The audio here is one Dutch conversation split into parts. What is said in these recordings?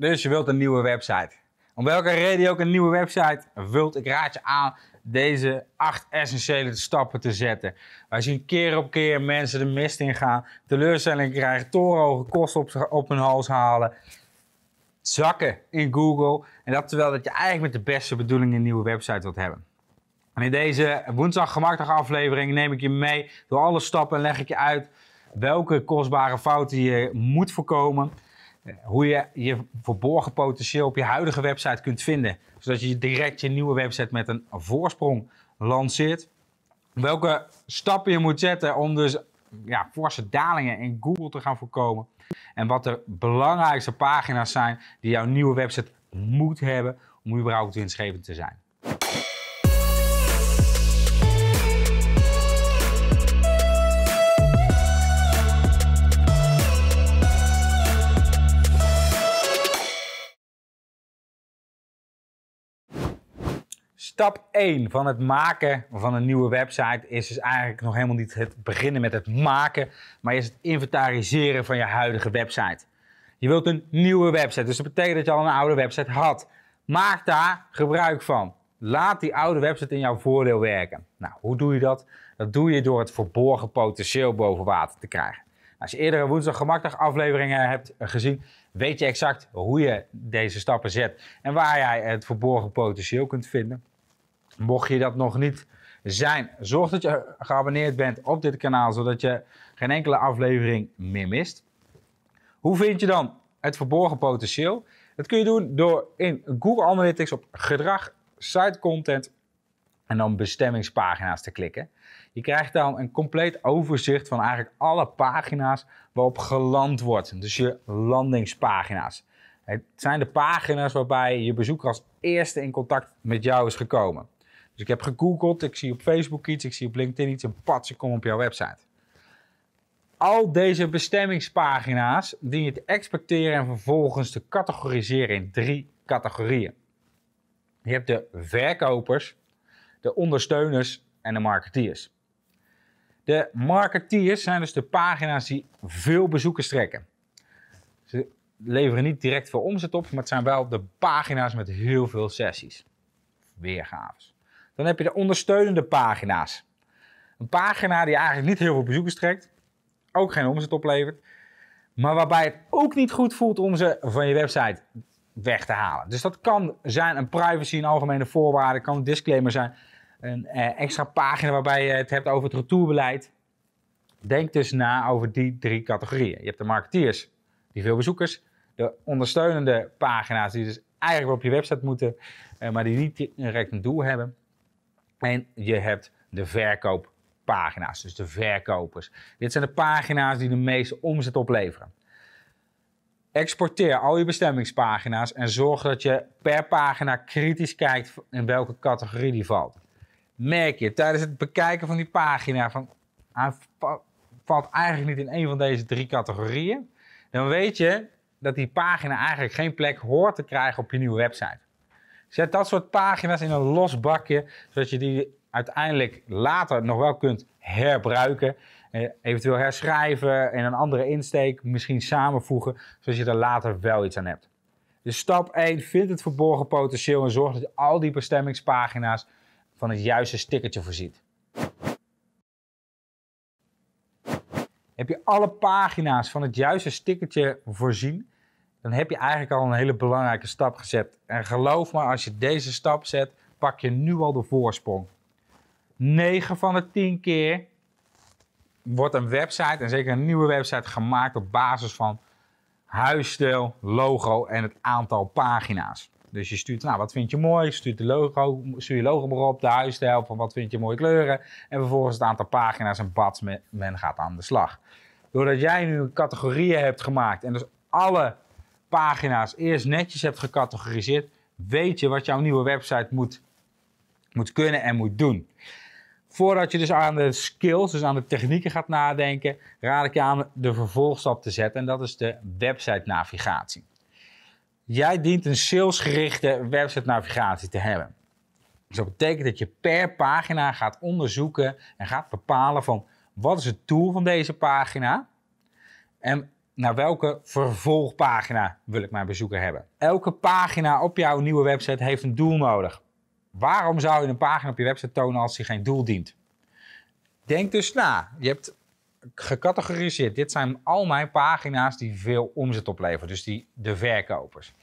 Dus je wilt een nieuwe website. Om welke reden je ook een nieuwe website wilt, ik raad je aan deze acht essentiële stappen te zetten. Wij zien keer op keer mensen de mist ingaan, teleurstelling krijgen, torenhoge kosten op, op hun hals halen, zakken in Google. En dat terwijl dat je eigenlijk met de beste bedoelingen een nieuwe website wilt hebben. En in deze woensdag gemakkelijke aflevering neem ik je mee door alle stappen en leg ik je uit welke kostbare fouten je moet voorkomen. Hoe je je verborgen potentieel op je huidige website kunt vinden. Zodat je direct je nieuwe website met een voorsprong lanceert. Welke stappen je moet zetten om dus ja, forse dalingen in Google te gaan voorkomen. En wat de belangrijkste pagina's zijn die jouw nieuwe website moet hebben om überhaupt winstgevend te zijn. Stap 1 van het maken van een nieuwe website is dus eigenlijk nog helemaal niet het beginnen met het maken, maar is het inventariseren van je huidige website. Je wilt een nieuwe website, dus dat betekent dat je al een oude website had. Maak daar gebruik van. Laat die oude website in jouw voordeel werken. Nou, hoe doe je dat? Dat doe je door het verborgen potentieel boven water te krijgen. Als je eerdere woensdag gemakkelijk afleveringen hebt gezien, weet je exact hoe je deze stappen zet en waar jij het verborgen potentieel kunt vinden. Mocht je dat nog niet zijn, zorg dat je geabonneerd bent op dit kanaal, zodat je geen enkele aflevering meer mist. Hoe vind je dan het verborgen potentieel? Dat kun je doen door in Google Analytics op gedrag, site content en dan bestemmingspagina's te klikken. Je krijgt dan een compleet overzicht van eigenlijk alle pagina's waarop geland wordt. Dus je landingspagina's. Het zijn de pagina's waarbij je bezoeker als eerste in contact met jou is gekomen. Dus ik heb gegoogeld, ik zie op Facebook iets, ik zie op LinkedIn iets en pats, ik kom op jouw website. Al deze bestemmingspagina's dien je te exporteren en vervolgens te categoriseren in drie categorieën. Je hebt de verkopers, de ondersteuners en de marketeers. De marketeers zijn dus de pagina's die veel bezoekers trekken. Ze leveren niet direct veel omzet op, maar het zijn wel de pagina's met heel veel sessies. Weergaves. Dan heb je de ondersteunende pagina's. Een pagina die eigenlijk niet heel veel bezoekers trekt, ook geen omzet oplevert, maar waarbij het ook niet goed voelt om ze van je website weg te halen. Dus dat kan zijn een privacy, een algemene voorwaarde, kan een disclaimer zijn, een eh, extra pagina waarbij je het hebt over het retourbeleid. Denk dus na over die drie categorieën. Je hebt de marketeers, die veel bezoekers, de ondersteunende pagina's die dus eigenlijk op je website moeten, eh, maar die niet direct een doel hebben. En je hebt de verkooppagina's, dus de verkopers. Dit zijn de pagina's die de meeste omzet opleveren. Exporteer al je bestemmingspagina's en zorg dat je per pagina kritisch kijkt in welke categorie die valt. Merk je tijdens het bekijken van die pagina van valt eigenlijk niet in een van deze drie categorieën, dan weet je dat die pagina eigenlijk geen plek hoort te krijgen op je nieuwe website. Zet dat soort pagina's in een los bakje, zodat je die uiteindelijk later nog wel kunt herbruiken. Eh, eventueel herschrijven in een andere insteek, misschien samenvoegen, zodat je er later wel iets aan hebt. Dus stap 1, vind het verborgen potentieel en zorg dat je al die bestemmingspagina's van het juiste stickertje voorziet. Heb je alle pagina's van het juiste stickertje voorzien, dan heb je eigenlijk al een hele belangrijke stap gezet. En geloof me, als je deze stap zet, pak je nu al de voorsprong. 9 van de 10 keer wordt een website, en zeker een nieuwe website, gemaakt op basis van huisstijl, logo en het aantal pagina's. Dus je stuurt, nou, wat vind je mooi? Stuurt de logo, stuur je logo maar op, de huisstijl, van wat vind je mooie kleuren. En vervolgens het aantal pagina's en bats, men gaat aan de slag. Doordat jij nu categorieën hebt gemaakt en dus alle pagina's eerst netjes hebt gecategoriseerd, weet je wat jouw nieuwe website moet, moet kunnen en moet doen. Voordat je dus aan de skills, dus aan de technieken gaat nadenken, raad ik je aan de vervolgstap te zetten en dat is de website navigatie. Jij dient een salesgerichte website navigatie te hebben. Dus dat betekent dat je per pagina gaat onderzoeken en gaat bepalen van wat is het doel van deze pagina en naar welke vervolgpagina wil ik mijn bezoeker hebben. Elke pagina op jouw nieuwe website heeft een doel nodig. Waarom zou je een pagina op je website tonen als die geen doel dient? Denk dus na. Je hebt gecategoriseerd. Dit zijn al mijn pagina's die veel omzet opleveren. Dus die, de verkopers.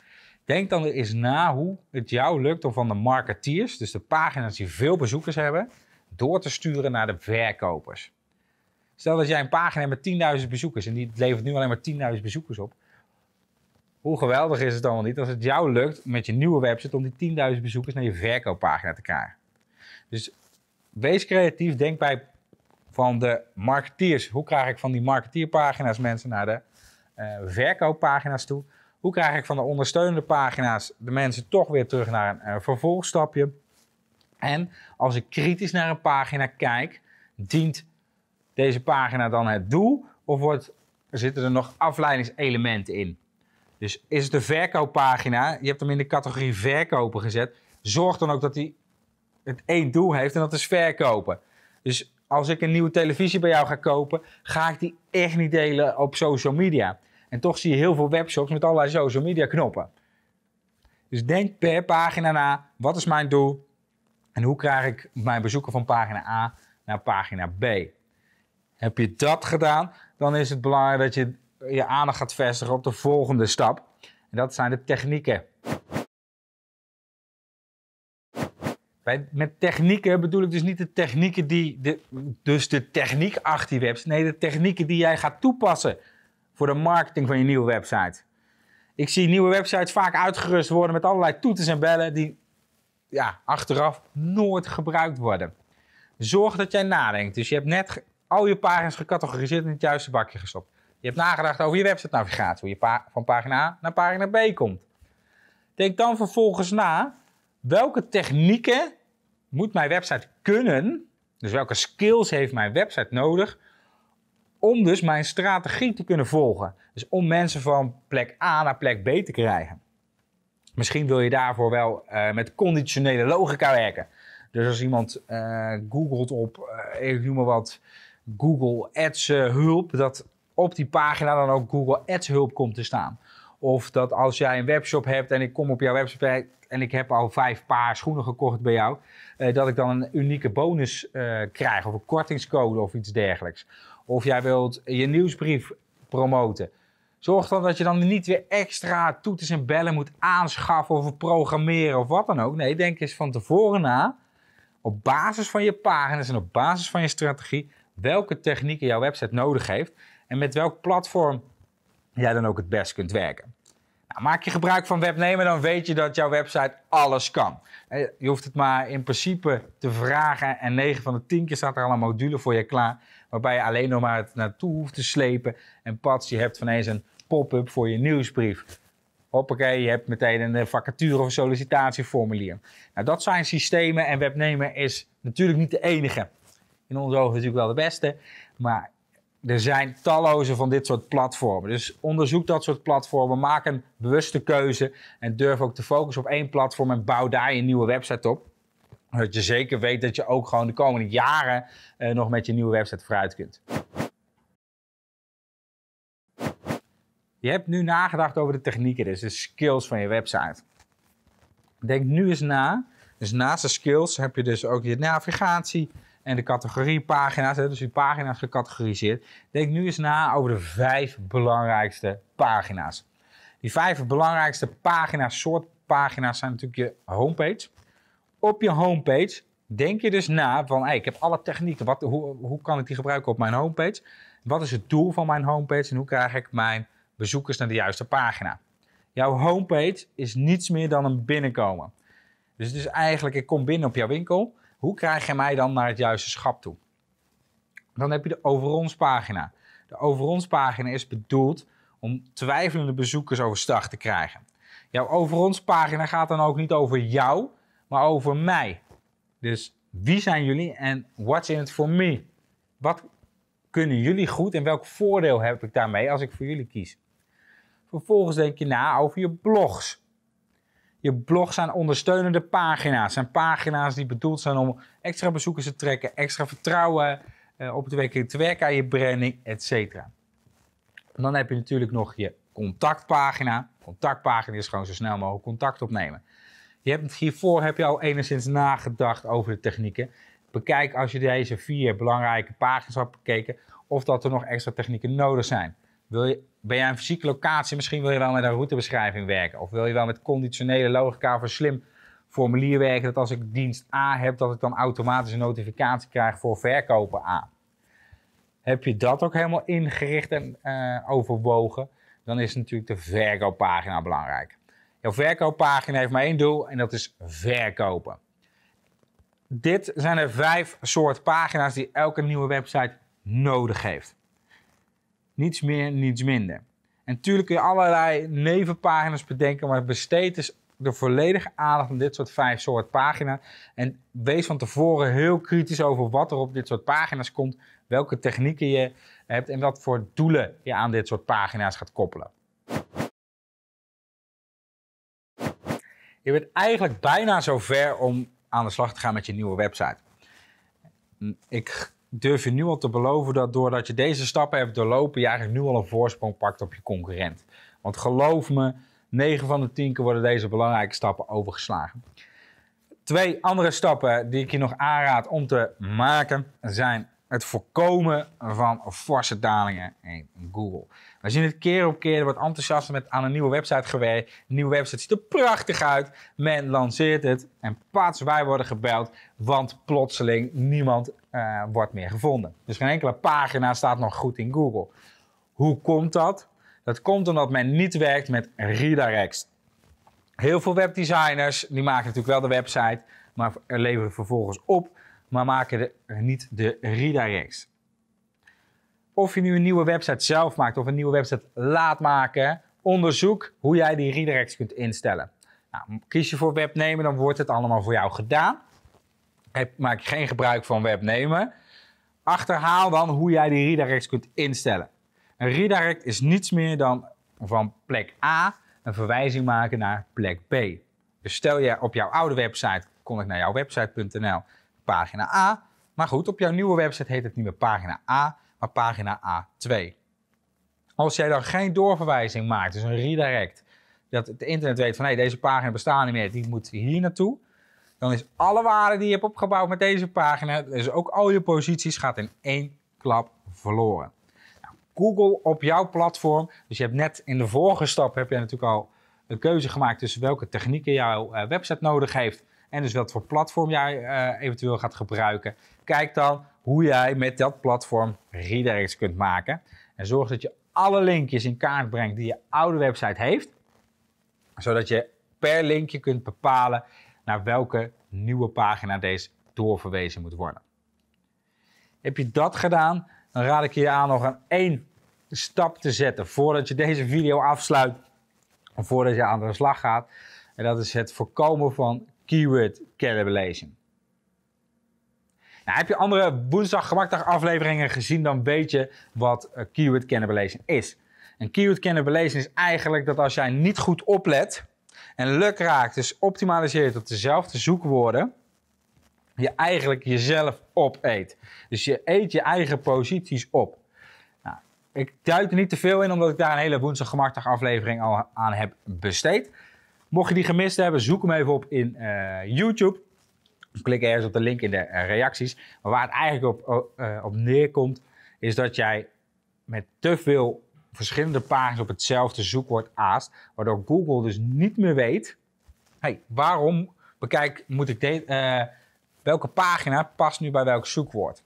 Denk dan eens na hoe het jou lukt om van de marketeers, dus de pagina's die veel bezoekers hebben, door te sturen naar de verkopers. Stel dat jij een pagina hebt met 10.000 bezoekers en die levert nu alleen maar 10.000 bezoekers op. Hoe geweldig is het dan niet als het jou lukt met je nieuwe website om die 10.000 bezoekers naar je verkooppagina te krijgen. Dus wees creatief, denk bij van de marketeers. Hoe krijg ik van die marketeerpagina's mensen naar de uh, verkooppagina's toe? Hoe krijg ik van de ondersteunende pagina's de mensen toch weer terug naar een uh, vervolgstapje? En als ik kritisch naar een pagina kijk, dient deze pagina dan het doel of wordt, zitten er nog afleidingselementen in? Dus is het een verkooppagina, je hebt hem in de categorie verkopen gezet, zorg dan ook dat hij het één doel heeft en dat is verkopen. Dus als ik een nieuwe televisie bij jou ga kopen, ga ik die echt niet delen op social media. En toch zie je heel veel webshops met allerlei social media knoppen. Dus denk per pagina na, wat is mijn doel? En hoe krijg ik mijn bezoeker van pagina A naar pagina B? Heb je dat gedaan, dan is het belangrijk dat je je aandacht gaat vestigen op de volgende stap. En dat zijn de technieken. Bij, met technieken bedoel ik dus niet de technieken die, de, dus de techniek achter je website. Nee, de technieken die jij gaat toepassen voor de marketing van je nieuwe website. Ik zie nieuwe websites vaak uitgerust worden met allerlei toeters en bellen die ja, achteraf nooit gebruikt worden. Zorg dat jij nadenkt. Dus je hebt net al je pagina's gecategoriseerd in het juiste bakje gestopt. Je hebt nagedacht over je website navigatie, hoe je van pagina A naar pagina B komt. Denk dan vervolgens na, welke technieken moet mijn website kunnen, dus welke skills heeft mijn website nodig, om dus mijn strategie te kunnen volgen. Dus om mensen van plek A naar plek B te krijgen. Misschien wil je daarvoor wel uh, met conditionele logica werken. Dus als iemand uh, googelt op, uh, ik noem maar wat, Google Ads hulp, dat op die pagina dan ook Google Ads hulp komt te staan. Of dat als jij een webshop hebt en ik kom op jouw website en ik heb al vijf paar schoenen gekocht bij jou, eh, dat ik dan een unieke bonus eh, krijg of een kortingscode of iets dergelijks. Of jij wilt je nieuwsbrief promoten. Zorg dan dat je dan niet weer extra toeters en bellen moet aanschaffen of programmeren of wat dan ook. Nee, denk eens van tevoren na, op basis van je pagina's en op basis van je strategie, welke technieken jouw website nodig heeft en met welk platform jij dan ook het best kunt werken. Nou, maak je gebruik van webnemen, dan weet je dat jouw website alles kan. Eh, je hoeft het maar in principe te vragen en 9 van de 10 keer staat er al een module voor je klaar, waarbij je alleen nog maar het naartoe hoeft te slepen en pats, je hebt van eens een pop-up voor je nieuwsbrief. Hoppakee, je hebt meteen een eh, vacature of sollicitatieformulier. Nou, dat zijn systemen en webnemen is natuurlijk niet de enige. In onze ogen natuurlijk wel de beste, maar er zijn talloze van dit soort platformen. Dus onderzoek dat soort platformen, maak een bewuste keuze en durf ook te focussen op één platform en bouw daar je nieuwe website op. Zodat je zeker weet dat je ook gewoon de komende jaren eh, nog met je nieuwe website vooruit kunt. Je hebt nu nagedacht over de technieken, dus de skills van je website. Denk nu eens na. Dus naast de skills heb je dus ook je navigatie, en de categoriepagina's, dus die pagina's gecategoriseerd. Denk nu eens na over de vijf belangrijkste pagina's. Die vijf belangrijkste pagina's, soort pagina's, zijn natuurlijk je homepage. Op je homepage denk je dus na van, ik heb alle technieken, wat, hoe, hoe kan ik die gebruiken op mijn homepage? Wat is het doel van mijn homepage en hoe krijg ik mijn bezoekers naar de juiste pagina? Jouw homepage is niets meer dan een binnenkomen. Dus het is eigenlijk, ik kom binnen op jouw winkel hoe krijg je mij dan naar het juiste schap toe? Dan heb je de over ons pagina. De over ons pagina is bedoeld om twijfelende bezoekers overstag te krijgen. Jouw over ons pagina gaat dan ook niet over jou, maar over mij. Dus wie zijn jullie en what's in it for me? Wat kunnen jullie goed en welk voordeel heb ik daarmee als ik voor jullie kies? Vervolgens denk je na over je blogs. Je blog zijn ondersteunende pagina's. Zijn pagina's die bedoeld zijn om extra bezoekers te trekken, extra vertrouwen uh, op het werken te werken aan je branding, etc. Dan heb je natuurlijk nog je contactpagina. Contactpagina is gewoon zo snel mogelijk contact opnemen. Je hebt, hiervoor heb je al enigszins nagedacht over de technieken. Bekijk als je deze vier belangrijke pagina's hebt bekeken, of dat er nog extra technieken nodig zijn. Wil je, ben jij een fysieke locatie, misschien wil je wel met een routebeschrijving werken. Of wil je wel met conditionele logica of een slim formulier werken, dat als ik dienst A heb, dat ik dan automatisch een notificatie krijg voor verkopen A. Heb je dat ook helemaal ingericht en uh, overwogen, dan is natuurlijk de verkooppagina belangrijk. Jouw verkooppagina heeft maar één doel en dat is verkopen. Dit zijn er vijf soort pagina's die elke nieuwe website nodig heeft. Niets meer, niets minder. En natuurlijk kun je allerlei nevenpagina's bedenken, maar besteed dus de volledige aandacht aan dit soort vijf soort pagina's. En wees van tevoren heel kritisch over wat er op dit soort pagina's komt, welke technieken je hebt en wat voor doelen je aan dit soort pagina's gaat koppelen. Je bent eigenlijk bijna zover om aan de slag te gaan met je nieuwe website. Ik durf je nu al te beloven dat doordat je deze stappen hebt doorlopen, je eigenlijk nu al een voorsprong pakt op je concurrent. Want geloof me, 9 van de 10 keer worden deze belangrijke stappen overgeslagen. Twee andere stappen die ik je nog aanraad om te maken zijn het voorkomen van forse dalingen in Google. We zien het keer op keer, er wordt enthousiast met aan een nieuwe website gewerkt. Nieuwe website ziet er prachtig uit. Men lanceert het en pats, wij worden gebeld, want plotseling niemand uh, wordt meer gevonden. Dus geen enkele pagina staat nog goed in Google. Hoe komt dat? Dat komt omdat men niet werkt met redirects. Heel veel webdesigners die maken natuurlijk wel de website, maar leveren vervolgens op maar maken niet de redirects. Of je nu een nieuwe website zelf maakt of een nieuwe website laat maken, onderzoek hoe jij die redirects kunt instellen. Nou, kies je voor webnemen, dan wordt het allemaal voor jou gedaan. maak geen gebruik van webnemen. Achterhaal dan hoe jij die redirects kunt instellen. Een redirect is niets meer dan van plek A een verwijzing maken naar plek B. Dus stel je op jouw oude website, kom ik naar jouw website.nl pagina A. Maar goed, op jouw nieuwe website heet het niet meer pagina A, maar pagina A2. Als jij dan geen doorverwijzing maakt, dus een redirect, dat het internet weet van hé, deze pagina bestaat niet meer, die moet hier naartoe. Dan is alle waarde die je hebt opgebouwd met deze pagina, dus ook al je posities, gaat in één klap verloren. Nou, Google op jouw platform, dus je hebt net in de vorige stap heb je natuurlijk al een keuze gemaakt tussen welke technieken jouw uh, website nodig heeft en dus wat voor platform jij uh, eventueel gaat gebruiken. Kijk dan hoe jij met dat platform redirects kunt maken. En zorg dat je alle linkjes in kaart brengt die je oude website heeft. Zodat je per linkje kunt bepalen naar welke nieuwe pagina deze doorverwezen moet worden. Heb je dat gedaan, dan raad ik je aan nog een één stap te zetten voordat je deze video afsluit. Of voordat je aan de slag gaat. En dat is het voorkomen van keyword cannibalization. Nou, heb je andere woensdag gemakdag afleveringen gezien, dan weet je wat uh, keyword cannibalization is. En keyword cannibalization is eigenlijk dat als jij niet goed oplet en luk raakt, dus optimaliseert op dezelfde zoekwoorden, je eigenlijk jezelf opeet. Dus je eet je eigen posities op. Nou, ik duid er niet te veel in, omdat ik daar een hele woensdag gemakdag aflevering al aan heb besteed. Mocht je die gemist hebben, zoek hem even op in uh, YouTube. Klik ergens op de link in de uh, reacties. Maar waar het eigenlijk op, uh, op neerkomt, is dat jij met te veel verschillende pagina's op hetzelfde zoekwoord aast. Waardoor Google dus niet meer weet, hey, waarom bekijk, moet ik de, welke pagina past nu bij welk zoekwoord.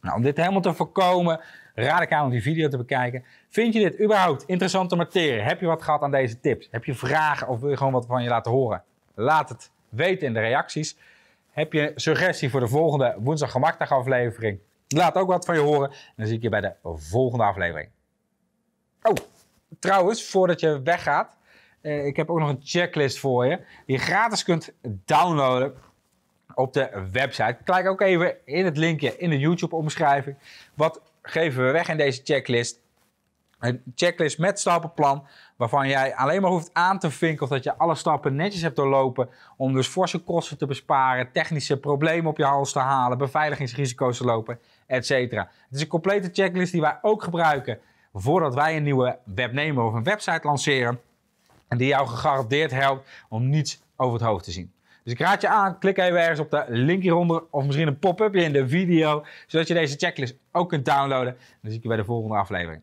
Nou, om dit helemaal te voorkomen, raad ik aan om die video te bekijken. Vind je dit überhaupt interessante materie? Heb je wat gehad aan deze tips? Heb je vragen of wil je gewoon wat van je laten horen? Laat het weten in de reacties. Heb je suggestie voor de volgende woensdag gemakdag aflevering? Laat ook wat van je horen. En dan zie ik je bij de volgende aflevering. Oh, trouwens, voordat je weggaat. Eh, ik heb ook nog een checklist voor je. Die je gratis kunt downloaden op de website. Kijk ook even in het linkje in de YouTube omschrijving. Wat geven we weg in deze checklist? Een checklist met stappenplan, waarvan jij alleen maar hoeft aan te vinken of dat je alle stappen netjes hebt doorlopen, om dus forse kosten te besparen, technische problemen op je hals te halen, beveiligingsrisico's te lopen, etc. Het is een complete checklist die wij ook gebruiken voordat wij een nieuwe webnemer of een website lanceren. En die jou gegarandeerd helpt om niets over het hoofd te zien. Dus ik raad je aan, klik even ergens op de link hieronder of misschien een pop-upje in de video, zodat je deze checklist ook kunt downloaden. Dan zie ik je bij de volgende aflevering.